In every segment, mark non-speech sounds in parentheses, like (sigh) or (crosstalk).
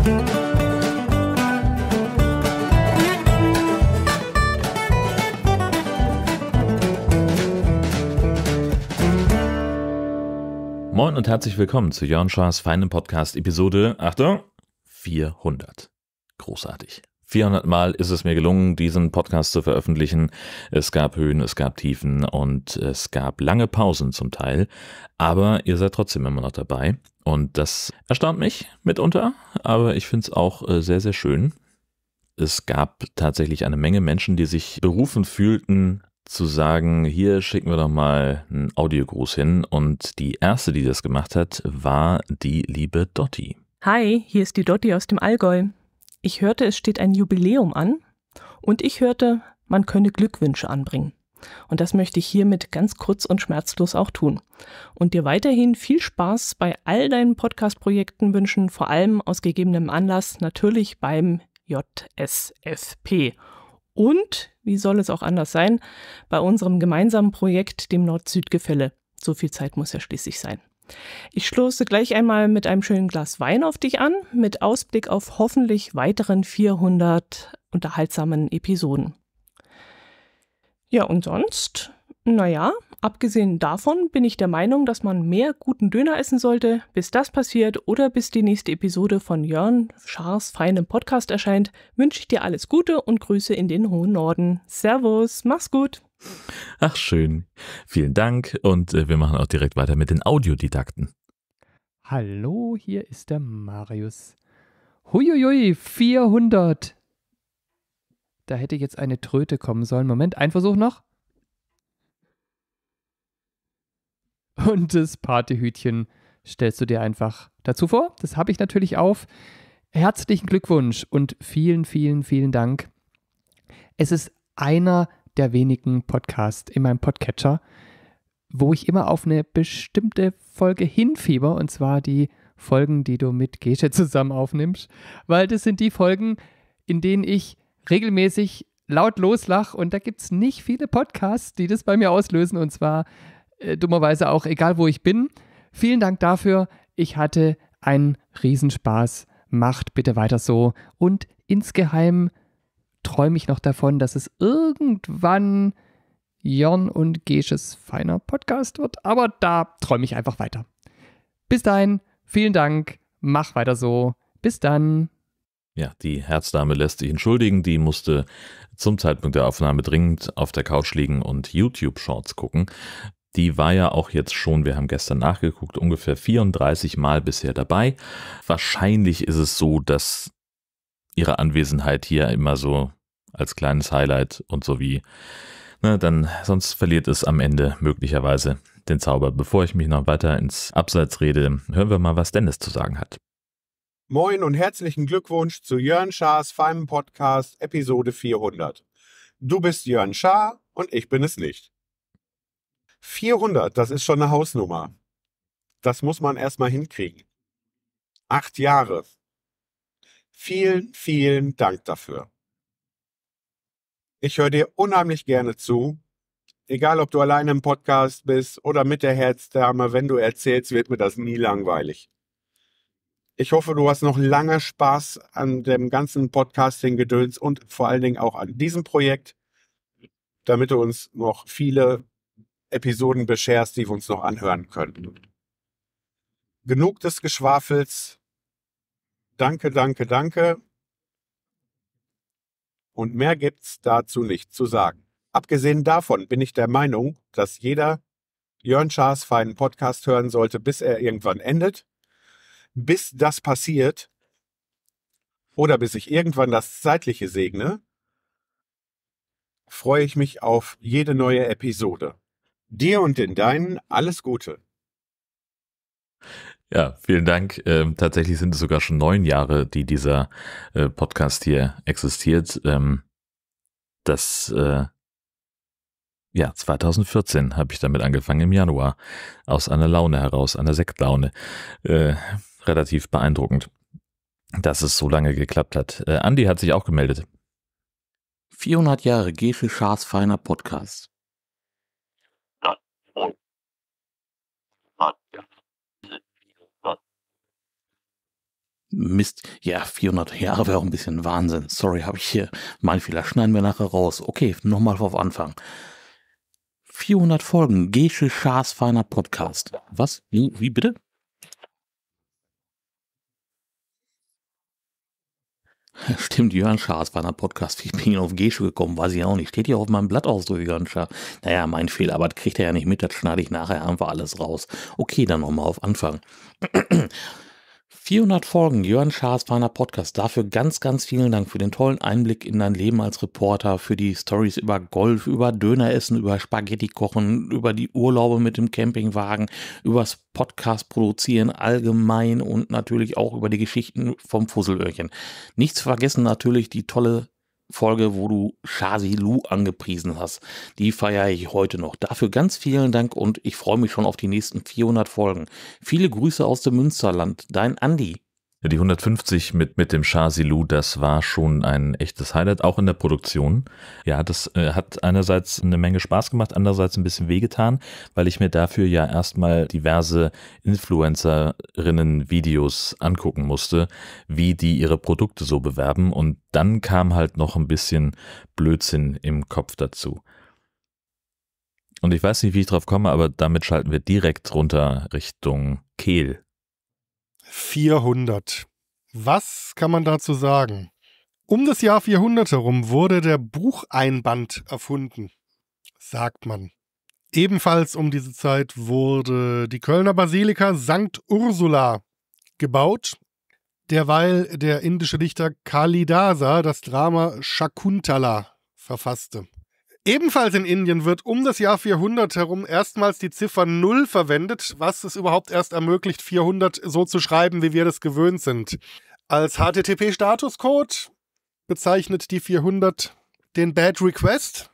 Moin und herzlich willkommen zu Jörn Schars feinem Podcast Episode, Achtung, 400. Großartig. 400 Mal ist es mir gelungen, diesen Podcast zu veröffentlichen. Es gab Höhen, es gab Tiefen und es gab lange Pausen zum Teil. Aber ihr seid trotzdem immer noch dabei. Und das erstaunt mich mitunter, aber ich finde es auch äh, sehr, sehr schön. Es gab tatsächlich eine Menge Menschen, die sich berufen fühlten, zu sagen, hier schicken wir doch mal einen Audiogruß hin. Und die erste, die das gemacht hat, war die liebe Dotti. Hi, hier ist die Dotti aus dem Allgäu. Ich hörte, es steht ein Jubiläum an und ich hörte, man könne Glückwünsche anbringen. Und das möchte ich hiermit ganz kurz und schmerzlos auch tun. Und dir weiterhin viel Spaß bei all deinen Podcast-Projekten wünschen, vor allem aus gegebenem Anlass natürlich beim JSFP. Und, wie soll es auch anders sein, bei unserem gemeinsamen Projekt, dem Nord-Süd-Gefälle. So viel Zeit muss ja schließlich sein. Ich stoße gleich einmal mit einem schönen Glas Wein auf dich an, mit Ausblick auf hoffentlich weiteren 400 unterhaltsamen Episoden. Ja, und sonst? Naja, abgesehen davon bin ich der Meinung, dass man mehr guten Döner essen sollte, bis das passiert oder bis die nächste Episode von Jörn Schaars feinem Podcast erscheint, wünsche ich dir alles Gute und Grüße in den hohen Norden. Servus, mach's gut. Ach schön. Vielen Dank und äh, wir machen auch direkt weiter mit den Audiodidakten. Hallo, hier ist der Marius. Huiuiui, 400. Da hätte jetzt eine Tröte kommen sollen. Moment, ein Versuch noch. Und das Partyhütchen stellst du dir einfach dazu vor. Das habe ich natürlich auf. Herzlichen Glückwunsch und vielen, vielen, vielen Dank. Es ist einer der wenigen Podcasts in meinem Podcatcher, wo ich immer auf eine bestimmte Folge hinfieber, und zwar die Folgen, die du mit Gesche zusammen aufnimmst, weil das sind die Folgen, in denen ich regelmäßig laut loslach und da gibt es nicht viele Podcasts, die das bei mir auslösen und zwar äh, dummerweise auch egal, wo ich bin. Vielen Dank dafür. Ich hatte einen Riesenspaß. Macht bitte weiter so. Und insgeheim träume ich noch davon, dass es irgendwann Jon und Gesches feiner Podcast wird. Aber da träume ich einfach weiter. Bis dahin, vielen Dank. Mach weiter so. Bis dann. Ja, die Herzdame lässt sich entschuldigen. Die musste zum Zeitpunkt der Aufnahme dringend auf der Couch liegen und YouTube-Shorts gucken. Die war ja auch jetzt schon, wir haben gestern nachgeguckt, ungefähr 34 Mal bisher dabei. Wahrscheinlich ist es so, dass ihre Anwesenheit hier immer so als kleines Highlight und so wie, ne, dann sonst verliert es am Ende möglicherweise den Zauber. Bevor ich mich noch weiter ins Abseits rede, hören wir mal, was Dennis zu sagen hat. Moin und herzlichen Glückwunsch zu Jörn Schaas feinem Podcast Episode 400. Du bist Jörn Schaar und ich bin es nicht. 400, das ist schon eine Hausnummer. Das muss man erstmal hinkriegen. Acht Jahre. Vielen, vielen Dank dafür. Ich höre dir unheimlich gerne zu. Egal, ob du alleine im Podcast bist oder mit der Herzdame, wenn du erzählst, wird mir das nie langweilig. Ich hoffe, du hast noch lange Spaß an dem ganzen Podcasting-Gedöns und vor allen Dingen auch an diesem Projekt, damit du uns noch viele Episoden bescherst, die wir uns noch anhören können. Genug des Geschwafels. Danke, danke, danke. Und mehr gibt's dazu nicht zu sagen. Abgesehen davon bin ich der Meinung, dass jeder Jörn Schaas feinen Podcast hören sollte, bis er irgendwann endet. Bis das passiert oder bis ich irgendwann das Zeitliche segne, freue ich mich auf jede neue Episode. Dir und den Deinen alles Gute. Ja, vielen Dank. Ähm, tatsächlich sind es sogar schon neun Jahre, die dieser äh, Podcast hier existiert. Ähm, das, äh, ja, 2014 habe ich damit angefangen im Januar. Aus einer Laune heraus, einer Sektlaune. Äh, relativ beeindruckend, dass es so lange geklappt hat. Äh, Andi hat sich auch gemeldet. 400 Jahre Gesche Schaas feiner Podcast. Mist, ja, 400 Jahre wäre auch ein bisschen Wahnsinn. Sorry, habe ich hier mein Fehler. Schneiden wir nachher raus. Okay, nochmal auf Anfang. 400 Folgen, Gesche Schaas feiner Podcast. Was? Wie, wie bitte? (laughs) Stimmt, Jörn Schaas war ein Podcast. Ich bin auf Gesche gekommen, weiß ich auch nicht. Steht hier auf meinem Blatt aus, so Jörn Schaas. Naja, mein Fehler, aber das kriegt er ja nicht mit, das schneide ich nachher einfach alles raus. Okay, dann nochmal auf Anfang. (clears throat) 400 Folgen Jörn Schaas feiner Podcast. Dafür ganz, ganz vielen Dank für den tollen Einblick in dein Leben als Reporter, für die Stories über Golf, über Döneressen, über Spaghetti kochen, über die Urlaube mit dem Campingwagen, übers Podcast produzieren allgemein und natürlich auch über die Geschichten vom Fusselöhrchen. Nichts vergessen natürlich die tolle Folge, wo du Shazi Lu angepriesen hast. Die feiere ich heute noch. Dafür ganz vielen Dank und ich freue mich schon auf die nächsten 400 Folgen. Viele Grüße aus dem Münsterland. Dein Andi. Die 150 mit, mit dem Shazilu, das war schon ein echtes Highlight, auch in der Produktion. Ja, das äh, hat einerseits eine Menge Spaß gemacht, andererseits ein bisschen wehgetan, weil ich mir dafür ja erstmal diverse Influencerinnen-Videos angucken musste, wie die ihre Produkte so bewerben. Und dann kam halt noch ein bisschen Blödsinn im Kopf dazu. Und ich weiß nicht, wie ich drauf komme, aber damit schalten wir direkt runter Richtung Kehl. 400. Was kann man dazu sagen? Um das Jahr 400 herum wurde der Bucheinband erfunden, sagt man. Ebenfalls um diese Zeit wurde die Kölner Basilika St. Ursula gebaut, derweil der indische Dichter Kalidasa das Drama Shakuntala verfasste. Ebenfalls in Indien wird um das Jahr 400 herum erstmals die Ziffer 0 verwendet, was es überhaupt erst ermöglicht, 400 so zu schreiben, wie wir das gewöhnt sind. Als HTTP-Statuscode bezeichnet die 400 den Bad Request,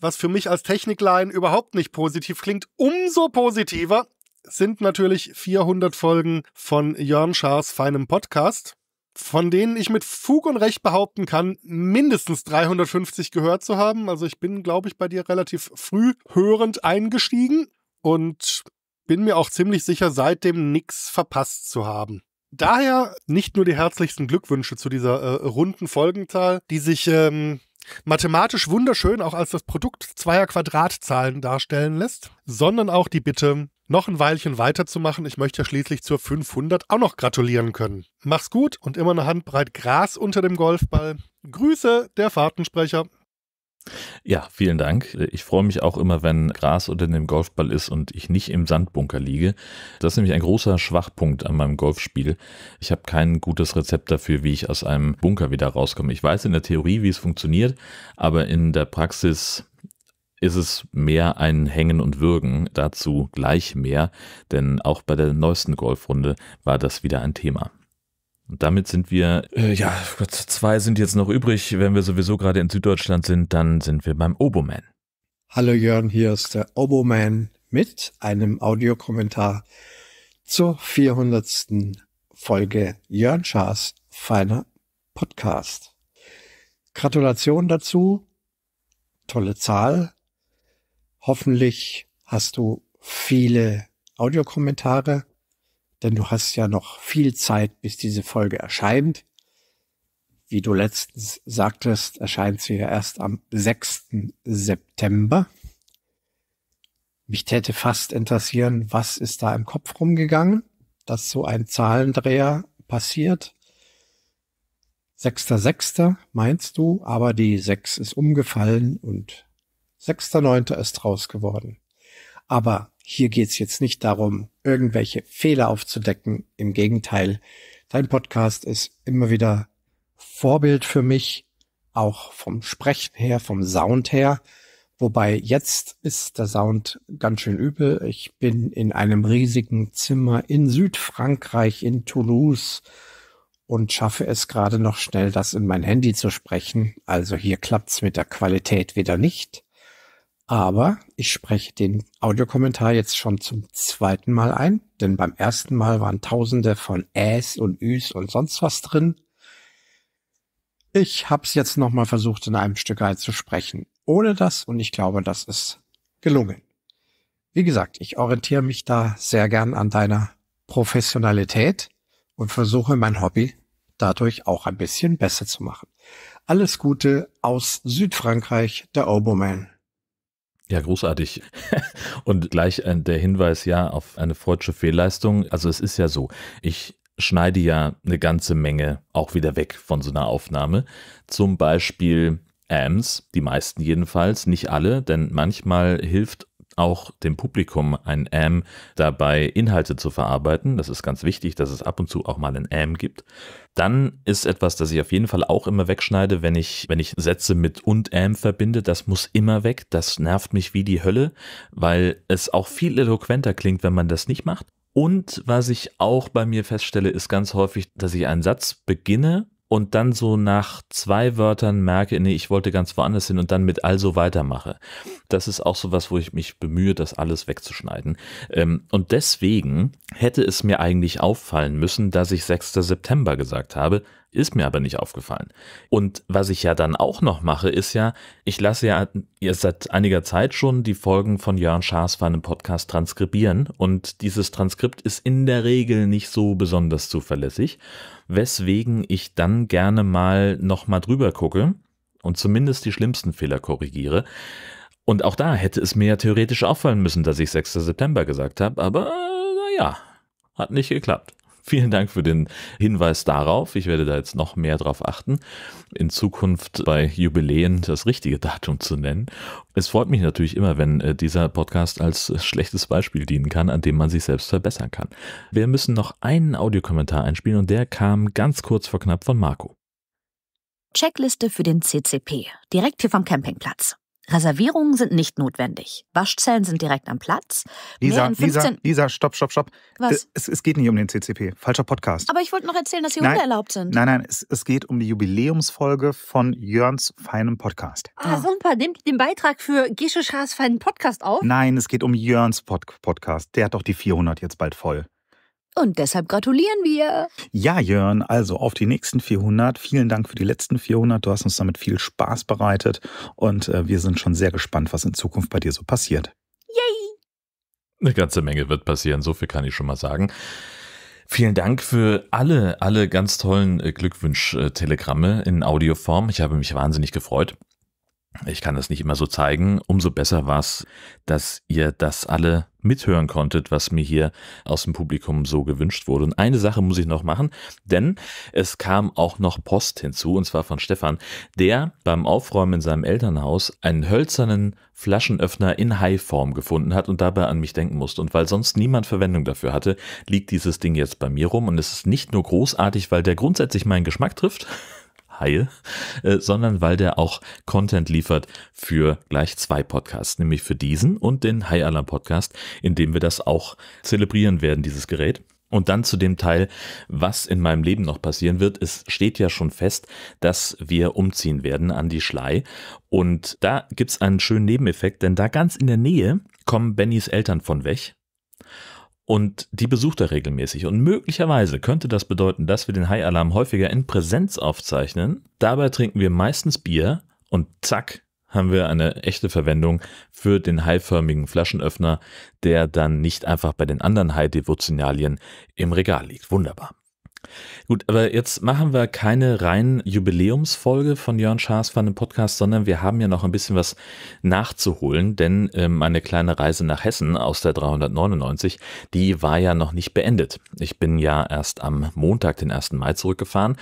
was für mich als Technikline überhaupt nicht positiv klingt. Umso positiver sind natürlich 400 Folgen von Jörn Schaas feinem Podcast von denen ich mit Fug und Recht behaupten kann, mindestens 350 gehört zu haben. Also ich bin, glaube ich, bei dir relativ früh hörend eingestiegen und bin mir auch ziemlich sicher, seitdem nichts verpasst zu haben. Daher nicht nur die herzlichsten Glückwünsche zu dieser äh, runden Folgenzahl, die sich ähm, mathematisch wunderschön auch als das Produkt zweier Quadratzahlen darstellen lässt, sondern auch die Bitte, noch ein Weilchen weiterzumachen. Ich möchte ja schließlich zur 500 auch noch gratulieren können. Mach's gut und immer eine Handbreit Gras unter dem Golfball. Grüße, der Fahrtensprecher. Ja, vielen Dank. Ich freue mich auch immer, wenn Gras unter dem Golfball ist und ich nicht im Sandbunker liege. Das ist nämlich ein großer Schwachpunkt an meinem Golfspiel. Ich habe kein gutes Rezept dafür, wie ich aus einem Bunker wieder rauskomme. Ich weiß in der Theorie, wie es funktioniert, aber in der Praxis ist es mehr ein Hängen und Würgen, dazu gleich mehr, denn auch bei der neuesten Golfrunde war das wieder ein Thema. Und damit sind wir, äh, ja, zwei sind jetzt noch übrig. Wenn wir sowieso gerade in Süddeutschland sind, dann sind wir beim Oboman. Hallo Jörn, hier ist der Oboman mit einem Audiokommentar zur 400. Folge Jörn Schaas feiner Podcast. Gratulation dazu. Tolle Zahl. Hoffentlich hast du viele Audiokommentare, denn du hast ja noch viel Zeit, bis diese Folge erscheint. Wie du letztens sagtest, erscheint sie ja erst am 6. September. Mich täte fast interessieren, was ist da im Kopf rumgegangen, dass so ein Zahlendreher passiert. 6.6. meinst du, aber die 6 ist umgefallen und 6.9. ist raus geworden. Aber hier geht's jetzt nicht darum, irgendwelche Fehler aufzudecken. Im Gegenteil, dein Podcast ist immer wieder Vorbild für mich, auch vom Sprechen her, vom Sound her. Wobei jetzt ist der Sound ganz schön übel. Ich bin in einem riesigen Zimmer in Südfrankreich, in Toulouse und schaffe es gerade noch schnell, das in mein Handy zu sprechen. Also hier klappt's mit der Qualität wieder nicht. Aber ich spreche den Audiokommentar jetzt schon zum zweiten Mal ein, denn beim ersten Mal waren tausende von Äs und Üs und sonst was drin. Ich habe es jetzt nochmal versucht, in einem Stück einzusprechen, ohne das, und ich glaube, das ist gelungen. Wie gesagt, ich orientiere mich da sehr gern an deiner Professionalität und versuche mein Hobby dadurch auch ein bisschen besser zu machen. Alles Gute aus Südfrankreich, der Oboman. Ja, großartig. (laughs) Und gleich äh, der Hinweis ja auf eine freudsche Fehlleistung. Also es ist ja so, ich schneide ja eine ganze Menge auch wieder weg von so einer Aufnahme. Zum Beispiel Ams, die meisten jedenfalls, nicht alle, denn manchmal hilft auch dem Publikum ein Am dabei, Inhalte zu verarbeiten. Das ist ganz wichtig, dass es ab und zu auch mal ein Am gibt. Dann ist etwas, das ich auf jeden Fall auch immer wegschneide, wenn ich, wenn ich Sätze mit und Am verbinde. Das muss immer weg. Das nervt mich wie die Hölle, weil es auch viel eloquenter klingt, wenn man das nicht macht. Und was ich auch bei mir feststelle, ist ganz häufig, dass ich einen Satz beginne und dann so nach zwei Wörtern merke, nee, ich wollte ganz woanders hin und dann mit also weitermache. Das ist auch so was, wo ich mich bemühe, das alles wegzuschneiden. Ähm, und deswegen hätte es mir eigentlich auffallen müssen, dass ich 6. September gesagt habe, ist mir aber nicht aufgefallen. Und was ich ja dann auch noch mache, ist ja, ich lasse ja seit einiger Zeit schon die Folgen von Jörn Schaas für einen Podcast transkribieren und dieses Transkript ist in der Regel nicht so besonders zuverlässig, weswegen ich dann gerne mal nochmal drüber gucke und zumindest die schlimmsten Fehler korrigiere. Und auch da hätte es mir ja theoretisch auffallen müssen, dass ich 6. September gesagt habe, aber naja, hat nicht geklappt. Vielen Dank für den Hinweis darauf. Ich werde da jetzt noch mehr drauf achten, in Zukunft bei Jubiläen das richtige Datum zu nennen. Es freut mich natürlich immer, wenn äh, dieser Podcast als schlechtes Beispiel dienen kann, an dem man sich selbst verbessern kann. Wir müssen noch einen Audiokommentar einspielen und der kam ganz kurz vor knapp von Marco. Checkliste für den CCP, direkt hier vom Campingplatz. Reservierungen sind nicht notwendig. Waschzellen sind direkt am Platz. Lisa, Lisa, Lisa, stopp, stopp, stopp. Was? Es, es, geht nicht um den CCP. Falscher Podcast. Aber ich wollte noch erzählen, dass hier nein, Hunde erlaubt sind. Nein, nein, es, es, geht um die Jubiläumsfolge von Jörns feinem Podcast. Ah, super. Nimmt den Beitrag für Gesche Schaas feinen Podcast auf? Nein, es geht um Jörns Pod Podcast. Der hat doch die 400 jetzt bald voll. Und deshalb gratulieren wir. Ja, Jörn, also auf die nächsten 400. Vielen Dank für die letzten 400. Du hast uns damit viel Spaß bereitet und äh, wir sind schon sehr gespannt, was in Zukunft bei dir so passiert. Yay! Eine ganze Menge wird passieren, so viel kann ich schon mal sagen. Vielen Dank für alle, alle ganz tollen äh, Glückwunsch-Telegramme in Audioform. Ich habe mich wahnsinnig gefreut. Ich kann das nicht immer so zeigen. Umso besser war es, dass ihr das alle mithören konntet, was mir hier aus dem Publikum so gewünscht wurde. Und eine Sache muss ich noch machen, denn es kam auch noch Post hinzu, und zwar von Stefan, der beim Aufräumen in seinem Elternhaus einen hölzernen Flaschenöffner in Haiform gefunden hat und dabei an mich denken musste. Und weil sonst niemand Verwendung dafür hatte, liegt dieses Ding jetzt bei mir rum. Und es ist nicht nur großartig, weil der grundsätzlich meinen Geschmack trifft, Haie, äh, sondern weil der auch Content liefert für gleich zwei Podcasts, nämlich für diesen und den High Alarm Podcast, in dem wir das auch zelebrieren werden, dieses Gerät. Und dann zu dem Teil, was in meinem Leben noch passieren wird. Es steht ja schon fest, dass wir umziehen werden an die Schlei. Und da gibt's einen schönen Nebeneffekt, denn da ganz in der Nähe kommen Bennys Eltern von weg. Und die besucht er regelmäßig. Und möglicherweise könnte das bedeuten, dass wir den High Alarm häufiger in Präsenz aufzeichnen. Dabei trinken wir meistens Bier und zack, haben wir eine echte Verwendung für den haiförmigen Flaschenöffner, der dann nicht einfach bei den anderen Hai-Devotionalien im Regal liegt. Wunderbar. Gut, aber jetzt machen wir keine rein Jubiläumsfolge von Jörn Schaas von dem Podcast, sondern wir haben ja noch ein bisschen was nachzuholen, denn äh, meine kleine Reise nach Hessen aus der 399, die war ja noch nicht beendet. Ich bin ja erst am Montag, den 1. Mai zurückgefahren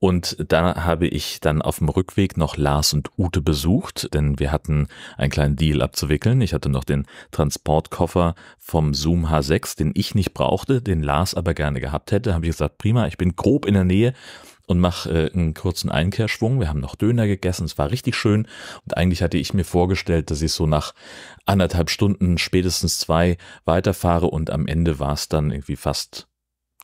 und da habe ich dann auf dem Rückweg noch Lars und Ute besucht, denn wir hatten einen kleinen Deal abzuwickeln. Ich hatte noch den Transportkoffer vom Zoom H6, den ich nicht brauchte, den Lars aber gerne gehabt hätte. Habe ich gesagt, prima, ich bin grob in der Nähe und mache äh, einen kurzen Einkehrschwung. Wir haben noch Döner gegessen, es war richtig schön. Und eigentlich hatte ich mir vorgestellt, dass ich so nach anderthalb Stunden, spätestens zwei weiterfahre und am Ende war es dann irgendwie fast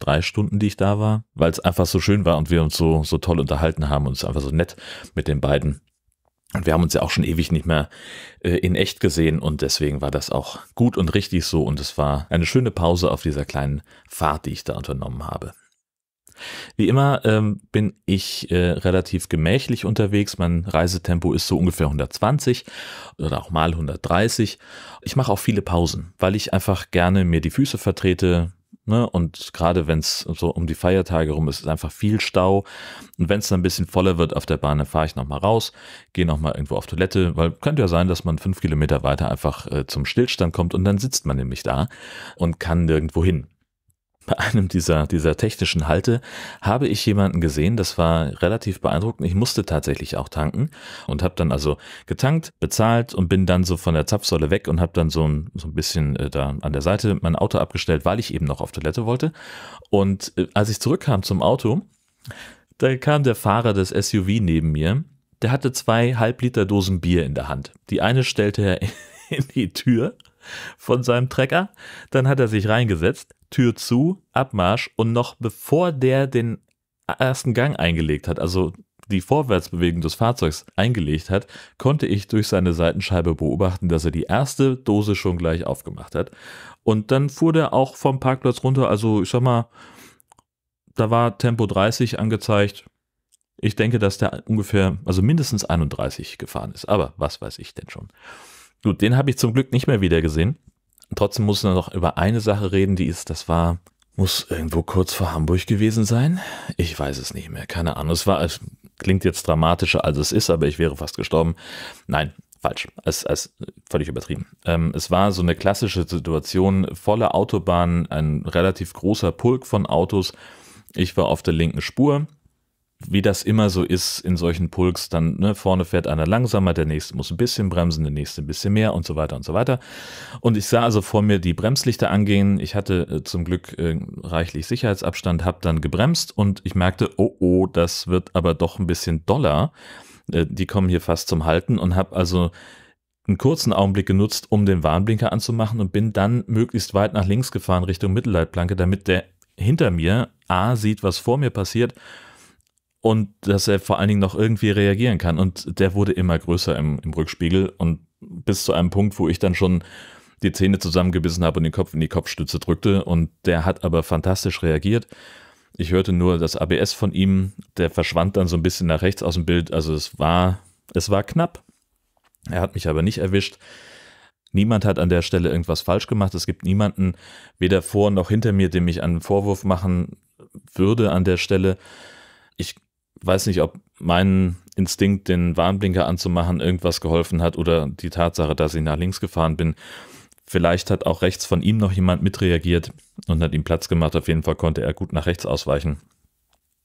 drei Stunden, die ich da war, weil es einfach so schön war und wir uns so, so toll unterhalten haben und es einfach so nett mit den beiden. Und wir haben uns ja auch schon ewig nicht mehr äh, in echt gesehen und deswegen war das auch gut und richtig so und es war eine schöne Pause auf dieser kleinen Fahrt, die ich da unternommen habe. Wie immer ähm, bin ich äh, relativ gemächlich unterwegs. Mein Reisetempo ist so ungefähr 120 oder auch mal 130. Ich mache auch viele Pausen, weil ich einfach gerne mir die Füße vertrete, Ne? Und gerade wenn es so um die Feiertage rum ist, ist einfach viel Stau. Und wenn es dann ein bisschen voller wird auf der Bahn, dann fahre ich nochmal raus, gehe nochmal irgendwo auf Toilette, weil könnte ja sein, dass man fünf Kilometer weiter einfach äh, zum Stillstand kommt und dann sitzt man nämlich da und kann nirgendwo hin bei einem dieser, dieser technischen Halte habe ich jemanden gesehen, das war relativ beeindruckend. Ich musste tatsächlich auch tanken und habe dann also getankt, bezahlt und bin dann so von der Zapfsäule weg und habe dann so ein, so ein bisschen äh, da an der Seite mein Auto abgestellt, weil ich eben noch auf Toilette wollte. Und äh, als ich zurückkam zum Auto, da kam der Fahrer des SUV neben mir, der hatte zwei Halbliter Dosen Bier in der Hand. Die eine stellte er (laughs) in die Tür von seinem Trecker, dann hat er sich reingesetzt, Tür zu, Abmarsch und noch bevor der den ersten Gang eingelegt hat, also die Vorwärtsbewegung des Fahrzeugs eingelegt hat, konnte ich durch seine Seitenscheibe beobachten, dass er die erste Dose schon gleich aufgemacht hat. Und dann fuhr der auch vom Parkplatz runter, also ich sag mal, da war Tempo 30 angezeigt. Ich denke, dass der ungefähr, also mindestens 31 gefahren ist. Aber was weiß ich denn schon. Gut, den habe ich zum Glück nicht mehr wieder gesehen. Trotzdem muss man noch über eine Sache reden, die ist, das war, muss irgendwo kurz vor Hamburg gewesen sein. Ich weiß es nicht mehr, keine Ahnung. Es war, es klingt jetzt dramatischer als es ist, aber ich wäre fast gestorben. Nein, falsch. Es ist völlig übertrieben. Ähm, es war so eine klassische Situation, volle Autobahn, ein relativ großer Pulk von Autos. Ich war auf der linken Spur wie das immer so ist in solchen Pulks, dann ne, vorne fährt einer langsamer, der nächste muss ein bisschen bremsen, der nächste ein bisschen mehr und so weiter und so weiter. Und ich sah also vor mir die Bremslichter angehen. Ich hatte äh, zum Glück äh, reichlich Sicherheitsabstand, habe dann gebremst und ich merkte, oh oh, das wird aber doch ein bisschen doller. Äh, die kommen hier fast zum Halten und habe also einen kurzen Augenblick genutzt, um den Warnblinker anzumachen und bin dann möglichst weit nach links gefahren Richtung Mittelleitplanke, damit der hinter mir A sieht, was vor mir passiert und dass er vor allen Dingen noch irgendwie reagieren kann. Und der wurde immer größer im, im Rückspiegel und bis zu einem Punkt, wo ich dann schon die Zähne zusammengebissen habe und den Kopf in die Kopfstütze drückte. Und der hat aber fantastisch reagiert. Ich hörte nur das ABS von ihm, der verschwand dann so ein bisschen nach rechts aus dem Bild. Also es war, es war knapp. Er hat mich aber nicht erwischt. Niemand hat an der Stelle irgendwas falsch gemacht. Es gibt niemanden, weder vor noch hinter mir, dem ich einen Vorwurf machen würde an der Stelle. Ich weiß nicht, ob mein Instinkt, den Warnblinker anzumachen, irgendwas geholfen hat oder die Tatsache, dass ich nach links gefahren bin. Vielleicht hat auch rechts von ihm noch jemand mitreagiert und hat ihm Platz gemacht. Auf jeden Fall konnte er gut nach rechts ausweichen.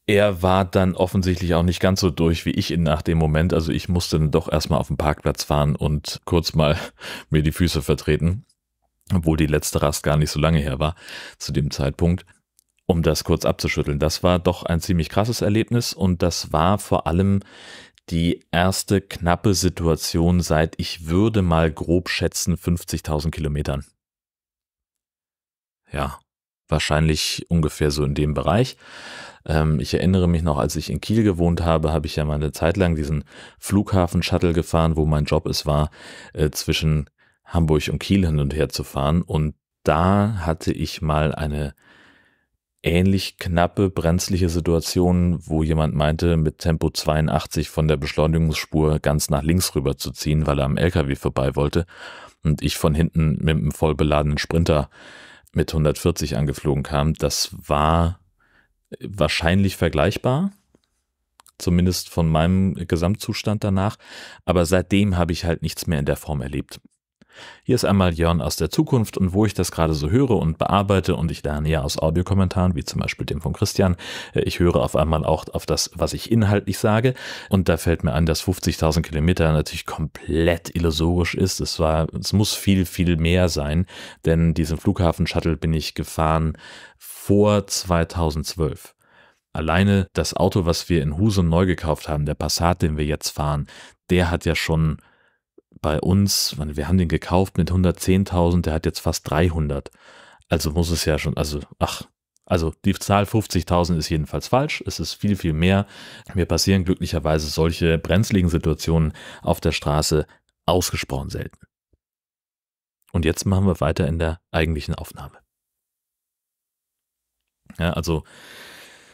Er war dann offensichtlich auch nicht ganz so durch wie ich in nach dem Moment. Also ich musste dann doch erstmal auf den Parkplatz fahren und kurz mal (laughs) mir die Füße vertreten. Obwohl die letzte Rast gar nicht so lange her war zu dem Zeitpunkt um das kurz abzuschütteln. Das war doch ein ziemlich krasses Erlebnis und das war vor allem die erste knappe Situation seit, ich würde mal grob schätzen, 50.000 Kilometern. Ja, wahrscheinlich ungefähr so in dem Bereich. Ähm, ich erinnere mich noch, als ich in Kiel gewohnt habe, habe ich ja mal eine Zeit lang diesen Flughafen-Shuttle gefahren, wo mein Job es war, äh, zwischen Hamburg und Kiel hin und her zu fahren. Und da hatte ich mal eine ähnlich knappe, brenzliche Situationen, wo jemand meinte, mit Tempo 82 von der Beschleunigungsspur ganz nach links rüber zu ziehen, weil er am LKW vorbei wollte und ich von hinten mit einem voll beladenen Sprinter mit 140 angeflogen kam. Das war wahrscheinlich vergleichbar, zumindest von meinem Gesamtzustand danach, aber seitdem habe ich halt nichts mehr in der Form erlebt. Hier ist einmal Jörn aus der Zukunft und wo ich das gerade so höre und bearbeite und ich lerne ja aus Audiokommentaren, wie zum Beispiel dem von Christian, äh, ich höre auf einmal auch auf das, was ich inhaltlich sage und da fällt mir an, dass 50.000 Kilometer natürlich komplett illusorisch ist. Es war, es muss viel, viel mehr sein, denn diesen Flughafen-Shuttle bin ich gefahren vor 2012. Alleine das Auto, was wir in Husum neu gekauft haben, der Passat, den wir jetzt fahren, der hat ja schon bei uns, wir haben den gekauft mit 110.000, der hat jetzt fast 300. Also muss es ja schon, also, ach, also die Zahl 50.000 ist jedenfalls falsch. Es ist viel, viel mehr. Mir passieren glücklicherweise solche brenzligen Situationen auf der Straße ausgesprochen selten. Und jetzt machen wir weiter in der eigentlichen Aufnahme. Ja, also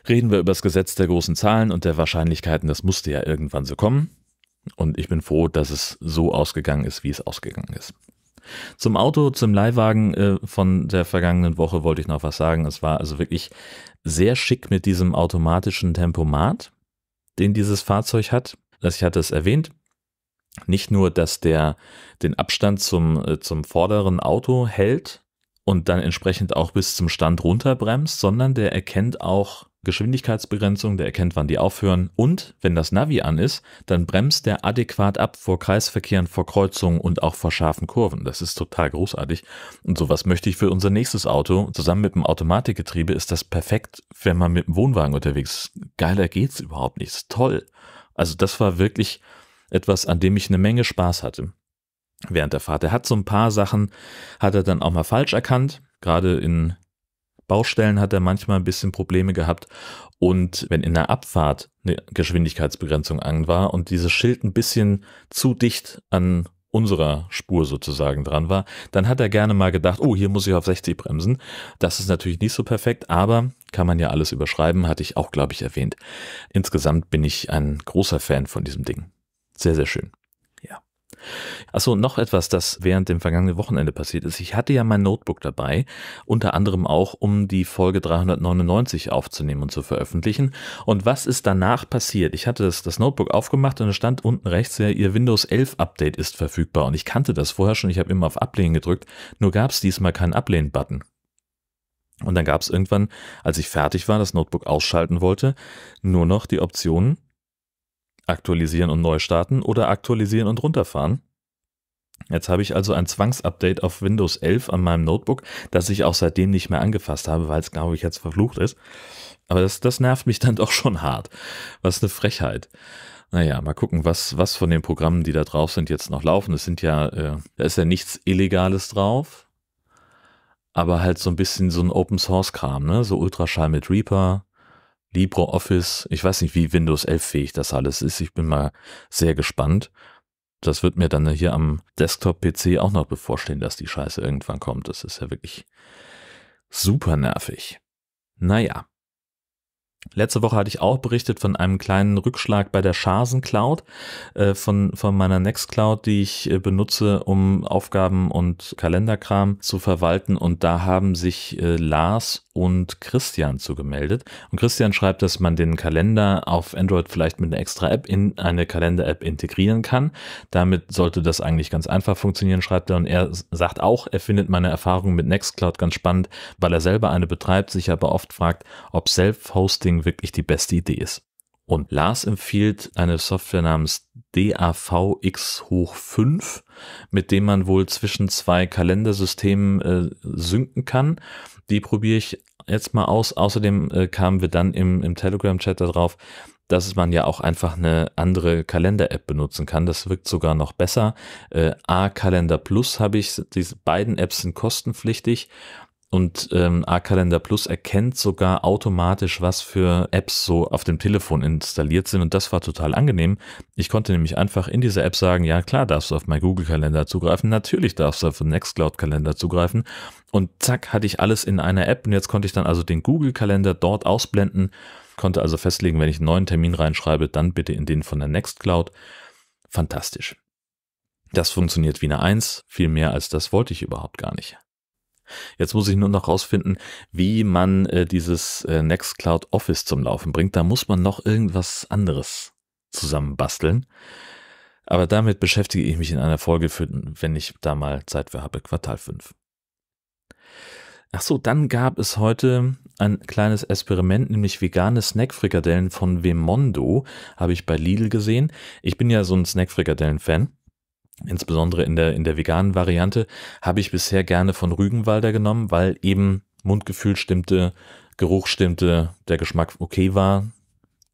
reden wir über das Gesetz der großen Zahlen und der Wahrscheinlichkeiten. Das musste ja irgendwann so kommen. Und ich bin froh, dass es so ausgegangen ist, wie es ausgegangen ist. Zum Auto, zum Leihwagen äh, von der vergangenen Woche wollte ich noch was sagen. Es war also wirklich sehr schick mit diesem automatischen Tempomat, den dieses Fahrzeug hat. Ich hatte es erwähnt. Nicht nur, dass der den Abstand zum, äh, zum vorderen Auto hält und dann entsprechend auch bis zum Stand runterbremst, sondern der erkennt auch Geschwindigkeitsbegrenzung, der erkennt, wann die aufhören und wenn das Navi an ist, dann bremst der adäquat ab vor Kreisverkehren, vor Kreuzungen und auch vor scharfen Kurven. Das ist total großartig und sowas möchte ich für unser nächstes Auto. Zusammen mit dem Automatikgetriebe ist das perfekt, wenn man mit dem Wohnwagen unterwegs ist. Geiler geht's überhaupt nicht. Ist toll. Also das war wirklich etwas, an dem ich eine Menge Spaß hatte während der Fahrt. Er hat so ein paar Sachen, hat er dann auch mal falsch erkannt, gerade in Baustellen hat er manchmal ein bisschen Probleme gehabt. Und wenn in der Abfahrt eine Geschwindigkeitsbegrenzung an war und dieses Schild ein bisschen zu dicht an unserer Spur sozusagen dran war, dann hat er gerne mal gedacht, oh, hier muss ich auf 60 bremsen. Das ist natürlich nicht so perfekt, aber kann man ja alles überschreiben, hatte ich auch, glaube ich, erwähnt. Insgesamt bin ich ein großer Fan von diesem Ding. Sehr, sehr schön. Achso, noch etwas, das während dem vergangenen Wochenende passiert ist. Ich hatte ja mein Notebook dabei, unter anderem auch, um die Folge 399 aufzunehmen und zu veröffentlichen. Und was ist danach passiert? Ich hatte das, das Notebook aufgemacht und es stand unten rechts, ja, Ihr Windows 11 Update ist verfügbar. Und ich kannte das vorher schon, ich habe immer auf Ablehnen gedrückt, nur gab es diesmal keinen Ablehnen-Button. Und dann gab es irgendwann, als ich fertig war, das Notebook ausschalten wollte, nur noch die Option aktualisieren und neu starten oder aktualisieren und runterfahren. Jetzt habe ich also ein Zwangsupdate auf Windows 11 an meinem Notebook, das ich auch seitdem nicht mehr angefasst habe, weil es, glaube ich, jetzt verflucht ist. Aber das, das nervt mich (laughs) dann doch schon hart. Was eine Frechheit. Naja, mal gucken, was, was von den Programmen, die da drauf sind, jetzt noch laufen. Es sind ja, äh, da ist ja nichts Illegales drauf, aber halt so ein bisschen so ein Open Source Kram, ne? So Ultraschall mit Reaper, LibreOffice, ich weiß nicht, wie Windows 11 fähig das alles ist. Ich bin mal sehr gespannt. Das wird mir dann hier am Desktop-PC auch noch bevorstehen, dass die Scheiße irgendwann kommt. Das ist ja wirklich super nervig. Naja. Letzte Woche hatte ich auch berichtet von einem kleinen Rückschlag bei der Schasen Cloud, äh, von, von meiner Nextcloud, die ich äh, benutze, um Aufgaben und Kalenderkram zu verwalten. Und da haben sich äh, Lars und Christian zugemeldet. Und Christian schreibt, dass man den Kalender auf Android vielleicht mit einer extra App in eine Kalender-App integrieren kann. Damit sollte das eigentlich ganz einfach funktionieren, schreibt er. Und er sagt auch, er findet meine Erfahrung mit Nextcloud ganz spannend, weil er selber eine betreibt, sich aber oft fragt, ob Self-Hosting wirklich die beste Idee ist. Und Lars empfiehlt eine Software namens DAVX hoch 5, mit dem man wohl zwischen zwei Kalendersystemen äh, synken kann. Die probiere ich jetzt mal aus. Außerdem äh, kamen wir dann im, im Telegram-Chat darauf, dass man ja auch einfach eine andere Kalender-App benutzen kann. Das wirkt sogar noch besser. Äh, A-Kalender Plus habe ich, diese beiden Apps sind kostenpflichtig und ähm, A-Kalender Plus erkennt sogar automatisch, was für Apps so auf dem Telefon installiert sind. Und das war total angenehm. Ich konnte nämlich einfach in dieser App sagen, ja klar, darfst du auf mein Google-Kalender zugreifen. Natürlich darfst du auf den Nextcloud-Kalender zugreifen. Und zack, hatte ich alles in einer App. Und jetzt konnte ich dann also den Google-Kalender dort ausblenden. Konnte also festlegen, wenn ich einen neuen Termin reinschreibe, dann bitte in den von der Nextcloud. Fantastisch. Das funktioniert wie eine Eins. Viel mehr als das wollte ich überhaupt gar nicht. Jetzt muss ich nur noch rausfinden, wie man äh, dieses äh, Nextcloud Office zum Laufen bringt. Da muss man noch irgendwas anderes zusammenbasteln. Aber damit beschäftige ich mich in einer Folge, für, wenn ich da mal Zeit für habe, Quartal 5. Ach so, dann gab es heute ein kleines Experiment, nämlich vegane Snackfrikadellen von Vemondo, habe ich bei Lidl gesehen. Ich bin ja so ein Snackfrikadellen-Fan. Insbesondere in der, in der veganen Variante habe ich bisher gerne von Rügenwalder genommen, weil eben Mundgefühl stimmte, Geruch stimmte, der Geschmack okay war.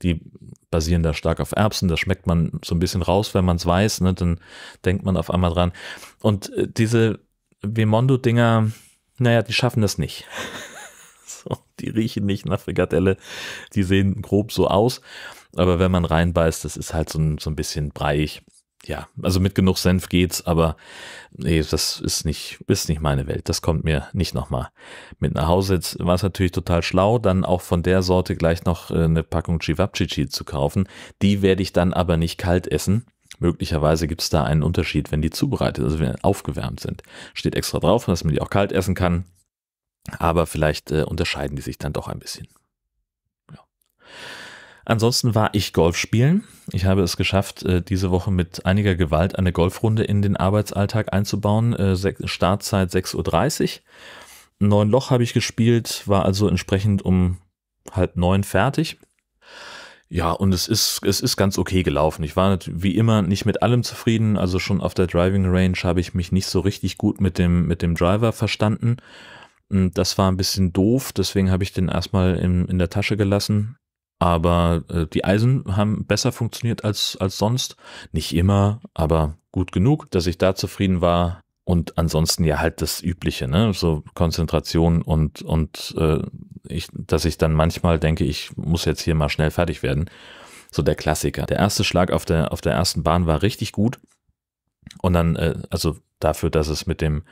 Die basieren da stark auf Erbsen, das schmeckt man so ein bisschen raus, wenn man es weiß, ne, dann denkt man auf einmal dran. Und äh, diese Vemondo-Dinger, naja, die schaffen das nicht. (laughs) so, die riechen nicht nach Frikadelle, die sehen grob so aus, aber wenn man reinbeißt, das ist halt so ein, so ein bisschen breiig ja, also mit genug Senf geht's, aber nee, das ist nicht, ist nicht meine Welt. Das kommt mir nicht nochmal mit nach Hause. Jetzt war es natürlich total schlau, dann auch von der Sorte gleich noch äh, eine Packung Chivapchichi zu kaufen. Die werde ich dann aber nicht kalt essen, Möglicherweise gibt es da einen Unterschied, wenn die zubereitet, also wenn aufgewärmt sind. Steht extra drauf, dass man die auch kalt essen kann. Aber vielleicht äh, unterscheiden die sich dann doch ein bisschen. Ja. Ansonsten war ich Golf spielen. Ich habe es geschafft, äh, diese Woche mit einiger Gewalt eine Golfrunde in den Arbeitsalltag einzubauen. Äh, Startzeit 6.30 Uhr. Neun Loch habe ich gespielt, war also entsprechend um halb neun fertig. Ja, und es ist, es ist ganz okay gelaufen. Ich war wie immer nicht mit allem zufrieden. Also schon auf der Driving Range habe ich mich nicht so richtig gut mit dem, mit dem Driver verstanden. Das war ein bisschen doof, deswegen habe ich den erstmal in, in der Tasche gelassen. Aber äh, die Eisen haben besser funktioniert als, als sonst. Nicht immer, aber gut genug, dass ich da zufrieden war. Und ansonsten ja halt das Übliche, ne? So Konzentration und, und äh, ich, dass ich dann manchmal denke, ich muss jetzt hier mal schnell fertig werden. So der Klassiker. Der erste Schlag auf der, auf der ersten Bahn war richtig gut. Und dann, äh, also dafür, dass es mit dem,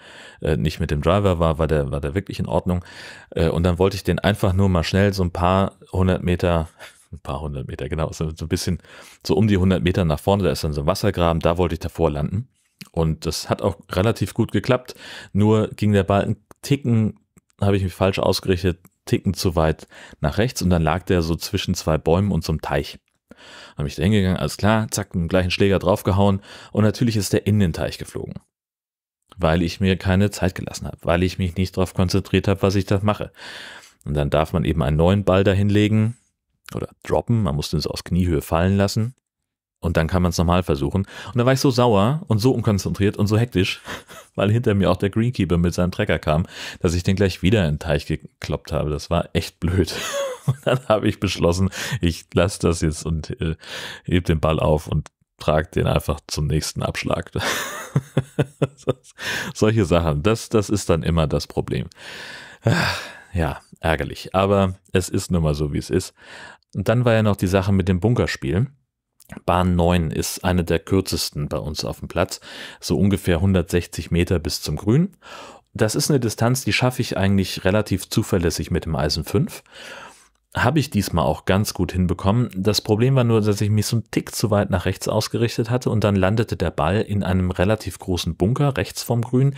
äh, nicht mit dem Driver war, war der, war der wirklich in Ordnung. Äh, und dann wollte ich den einfach nur mal schnell so ein paar hundert Meter, (laughs) ein paar hundert Meter, genau, so, so ein bisschen, so um die hundert Meter nach vorne, da ist dann so ein Wassergraben, da wollte ich davor landen. Und das hat auch relativ gut geklappt. Nur ging der Ball einen Ticken, habe ich mich falsch ausgerichtet, Ticken zu weit nach rechts und dann lag der so zwischen zwei Bäumen und so einem Teich. Habe ich da hingegangen, alles klar, zack, einen gleichen Schläger draufgehauen und natürlich ist der in den Teich geflogen. Weil ich mir keine Zeit gelassen habe, weil ich mich nicht darauf konzentriert habe, was ich da mache. Und dann darf man eben einen neuen Ball dahinlegen oder droppen, man muss den so aus Kniehöhe fallen lassen und dann kann man es nochmal versuchen. Und da war ich so sauer und so unkonzentriert und so hektisch, (laughs) weil hinter mir auch der Greenkeeper mit seinem Trecker kam, dass ich den gleich wieder in den Teich gekloppt habe. Das war echt blöd. (laughs) Und dann habe ich beschlossen, ich lasse das jetzt und äh, heb den Ball auf und trage den einfach zum nächsten Abschlag. (laughs) Solche Sachen, das, das ist dann immer das Problem. Ja, ärgerlich. Aber es ist nun mal so, wie es ist. Und dann war ja noch die Sache mit dem Bunkerspiel. Bahn 9 ist eine der kürzesten bei uns auf dem Platz, so ungefähr 160 Meter bis zum Grün. Das ist eine Distanz, die schaffe ich eigentlich relativ zuverlässig mit dem Eisen 5. Habe ich diesmal auch ganz gut hinbekommen. Das Problem war nur, dass ich mich so einen Tick zu weit nach rechts ausgerichtet hatte und dann landete der Ball in einem relativ großen Bunker rechts vom Grün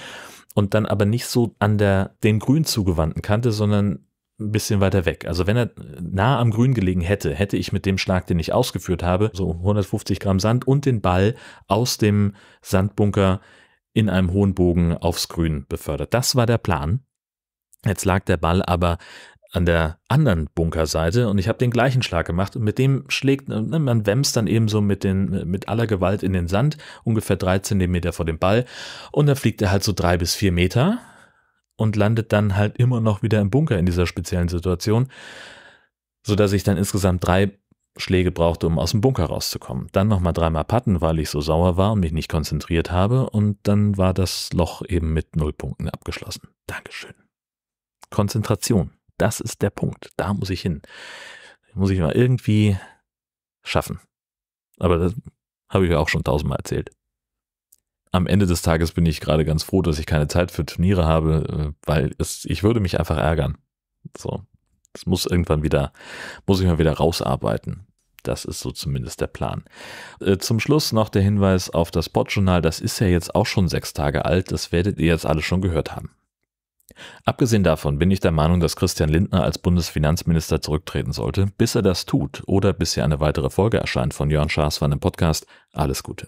und dann aber nicht so an der den Grün zugewandten Kante, sondern ein bisschen weiter weg. Also wenn er nah am Grün gelegen hätte, hätte ich mit dem Schlag, den ich ausgeführt habe, so 150 Gramm Sand und den Ball aus dem Sandbunker in einem hohen Bogen aufs Grün befördert. Das war der Plan. Jetzt lag der Ball aber an der anderen Bunkerseite und ich habe den gleichen Schlag gemacht und mit dem schlägt, ne, man wämst dann eben so mit, den, mit aller Gewalt in den Sand, ungefähr drei Zentimeter vor dem Ball und da fliegt er halt so drei bis vier Meter und landet dann halt immer noch wieder im Bunker in dieser speziellen Situation, so dass ich dann insgesamt drei Schläge brauchte, um aus dem Bunker rauszukommen. Dann nochmal dreimal patten, weil ich so sauer war und mich nicht konzentriert habe und dann war das Loch eben mit null Punkten abgeschlossen. Dankeschön. Konzentration, das ist der Punkt. Da muss ich hin. Muss ich mal irgendwie schaffen. Aber das habe ich ja auch schon tausendmal erzählt am Ende des Tages bin ich gerade ganz froh, dass ich keine Zeit für Turniere habe, äh, weil es, ich würde mich einfach ärgern. So. Es muss irgendwann wieder, muss ich mal wieder rausarbeiten. Das ist so zumindest der Plan. Äh, zum Schluss noch der Hinweis auf das Podjournal. Das ist ja jetzt auch schon sechs Tage alt. Das werdet ihr jetzt alle schon gehört haben. Abgesehen davon bin ich der Meinung, dass Christian Lindner als Bundesfinanzminister zurücktreten sollte. Bis er das tut oder bis hier eine weitere Folge erscheint von Jörn Schaas von dem Podcast. Alles Gute.